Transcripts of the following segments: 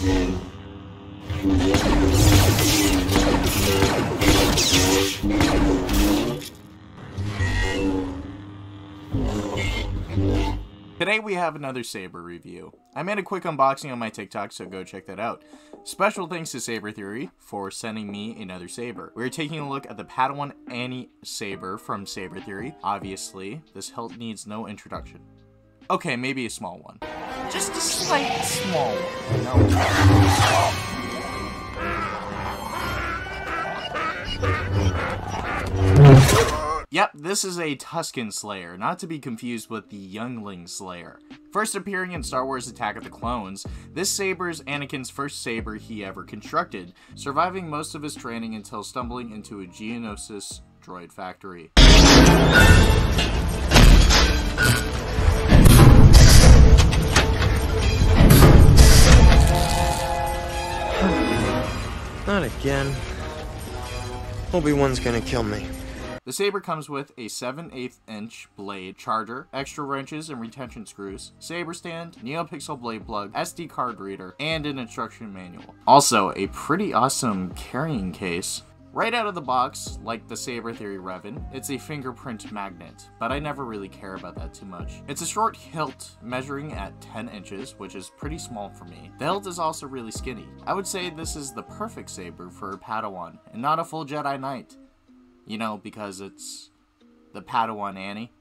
Today we have another Saber review. I made a quick unboxing on my TikTok, so go check that out. Special thanks to Saber Theory for sending me another Saber. We're taking a look at the Padawan Ani Saber from Saber Theory. Obviously, this hilt needs no introduction. Okay, maybe a small one. Just a slight small one. No. Yep, this is a Tusken Slayer, not to be confused with the Youngling Slayer. First appearing in Star Wars Attack of the Clones, this saber is Anakin's first saber he ever constructed, surviving most of his training until stumbling into a Geonosis droid factory. Not again. Obi-Wan's gonna kill me. The Saber comes with a 7 8 inch blade charger, extra wrenches and retention screws, saber stand, NeoPixel blade plug, SD card reader, and an instruction manual. Also, a pretty awesome carrying case. Right out of the box, like the Saber Theory Revan, it's a fingerprint magnet, but I never really care about that too much. It's a short hilt measuring at 10 inches, which is pretty small for me. The hilt is also really skinny. I would say this is the perfect saber for a Padawan, and not a full Jedi Knight. You know, because it's the Padawan Ani.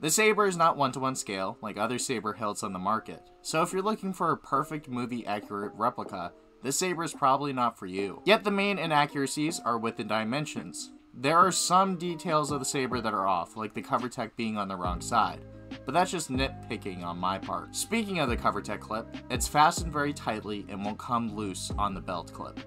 The saber is not one-to-one -one scale, like other saber hilts on the market. So if you're looking for a perfect movie-accurate replica, this saber is probably not for you. Yet the main inaccuracies are with the dimensions. There are some details of the saber that are off, like the Covertec being on the wrong side. But that's just nitpicking on my part. Speaking of the Covertec clip, it's fastened very tightly and won't come loose on the belt clip.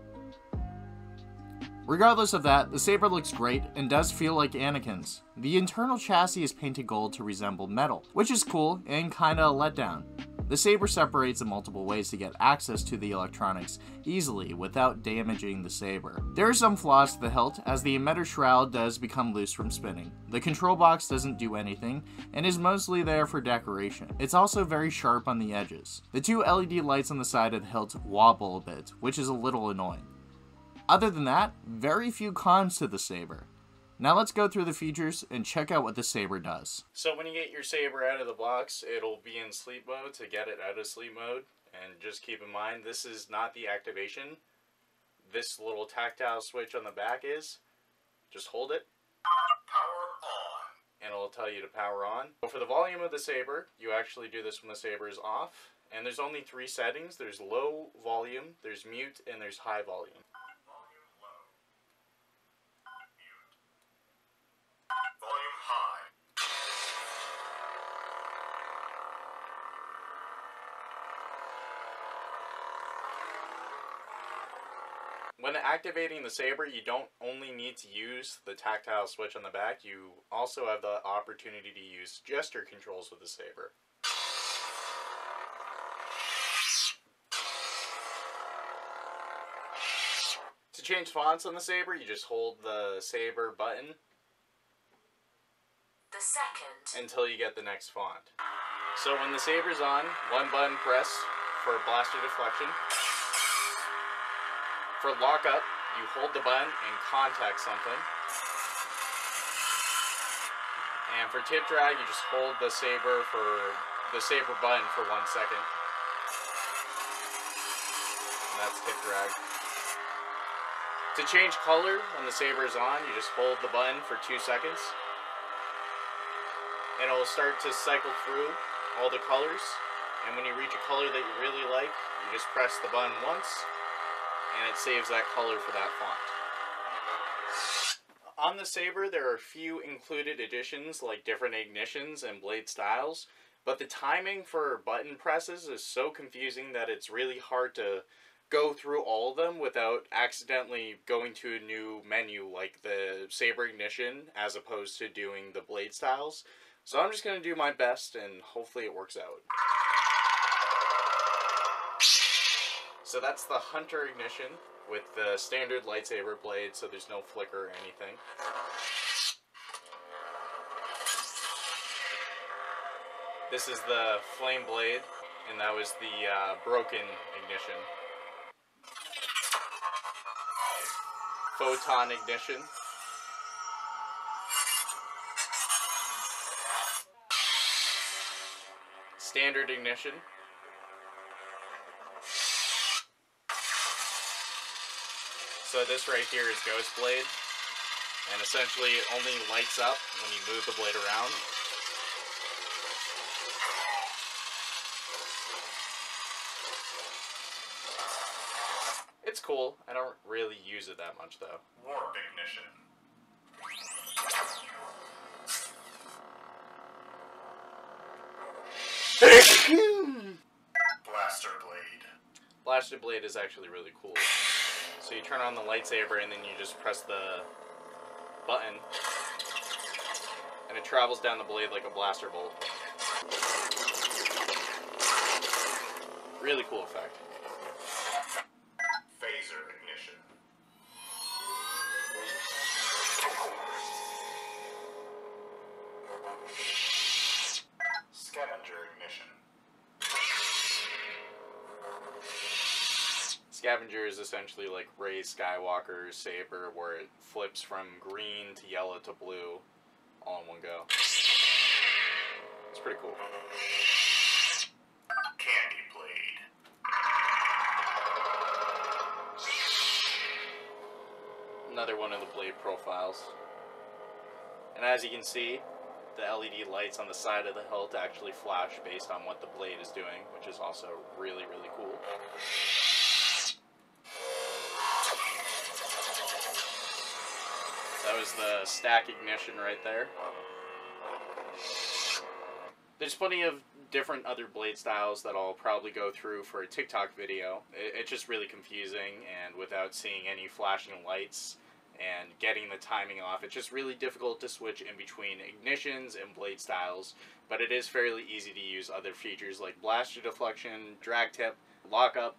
Regardless of that, the saber looks great and does feel like Anakin's. The internal chassis is painted gold to resemble metal, which is cool and kinda a letdown. The saber separates in multiple ways to get access to the electronics easily without damaging the saber. There are some flaws to the hilt, as the emitter shroud does become loose from spinning. The control box doesn't do anything, and is mostly there for decoration. It's also very sharp on the edges. The two LED lights on the side of the hilt wobble a bit, which is a little annoying. Other than that, very few cons to the Saber. Now let's go through the features and check out what the Saber does. So when you get your Saber out of the box, it'll be in sleep mode to get it out of sleep mode. And just keep in mind, this is not the activation. This little tactile switch on the back is. Just hold it. And it'll tell you to power on. But for the volume of the Saber, you actually do this when the Saber is off. And there's only three settings. There's low volume, there's mute, and there's high volume. When activating the saber, you don't only need to use the tactile switch on the back, you also have the opportunity to use gesture controls with the saber. To change fonts on the saber, you just hold the saber button the second until you get the next font. So when the saber's on, one button press for blaster deflection. For lockup, you hold the button and contact something. And for tip drag, you just hold the saber for the saber button for one second. And that's tip drag. To change color when the saber is on, you just hold the button for two seconds. And it'll start to cycle through all the colors. And when you reach a color that you really like, you just press the button once and it saves that color for that font. On the Saber, there are a few included additions like different ignitions and blade styles, but the timing for button presses is so confusing that it's really hard to go through all of them without accidentally going to a new menu like the Saber Ignition as opposed to doing the blade styles. So I'm just going to do my best and hopefully it works out. So that's the Hunter Ignition with the standard lightsaber blade, so there's no flicker or anything. This is the flame blade, and that was the uh, broken ignition. Photon ignition. Standard ignition. So this right here is Ghost Blade, and essentially it only lights up when you move the blade around. It's cool. I don't really use it that much though. Warp ignition. Blaster blade. Blaster Blade is actually really cool. So you turn on the lightsaber and then you just press the button and it travels down the blade like a blaster bolt. Really cool effect. Phaser ignition. Scavenger is essentially like Rey Skywalker's saber where it flips from green to yellow to blue all in one go. It's pretty cool. Candy blade. Another one of the blade profiles. And as you can see, the LED lights on the side of the hilt actually flash based on what the blade is doing, which is also really, really cool. Was the stack ignition right there. There's plenty of different other blade styles that I'll probably go through for a TikTok video. It, it's just really confusing, and without seeing any flashing lights and getting the timing off, it's just really difficult to switch in between ignitions and blade styles. But it is fairly easy to use other features like blaster deflection, drag tip, lockup,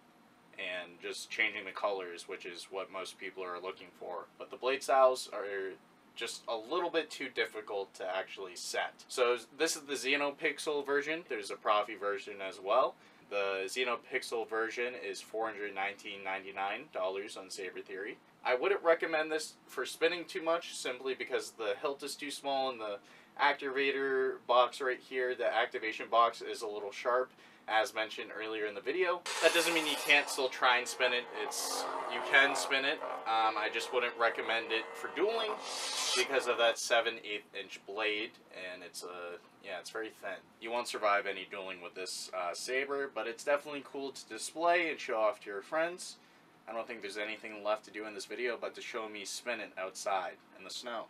and just changing the colors, which is what most people are looking for. But the blade styles are just a little bit too difficult to actually set. So this is the Xenopixel version. There's a Proffie version as well. The Xenopixel version is $419.99 on Saber Theory. I wouldn't recommend this for spinning too much simply because the hilt is too small and the activator box right here, the activation box is a little sharp as mentioned earlier in the video. That doesn't mean you can't still try and spin it. It's You can spin it. Um, I just wouldn't recommend it for dueling because of that 7 8 inch blade and it's a yeah it's very thin you won't survive any dueling with this uh, saber but it's definitely cool to display and show off to your friends I don't think there's anything left to do in this video but to show me spin it outside in the snow